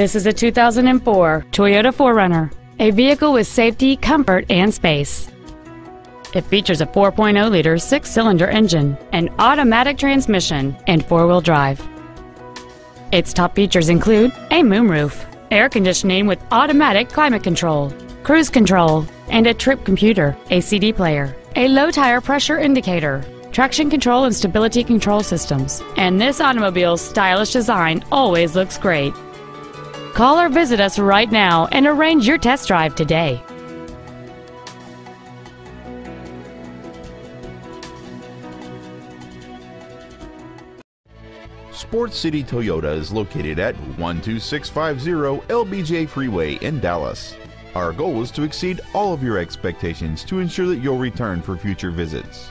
This is a 2004 Toyota 4Runner, a vehicle with safety, comfort, and space. It features a 4.0-liter six-cylinder engine, an automatic transmission, and four-wheel drive. Its top features include a moonroof, air conditioning with automatic climate control, cruise control, and a trip computer, a CD player, a low tire pressure indicator, traction control and stability control systems. And this automobile's stylish design always looks great. Call or visit us right now and arrange your test drive today. Sports City Toyota is located at 12650 LBJ Freeway in Dallas. Our goal is to exceed all of your expectations to ensure that you'll return for future visits.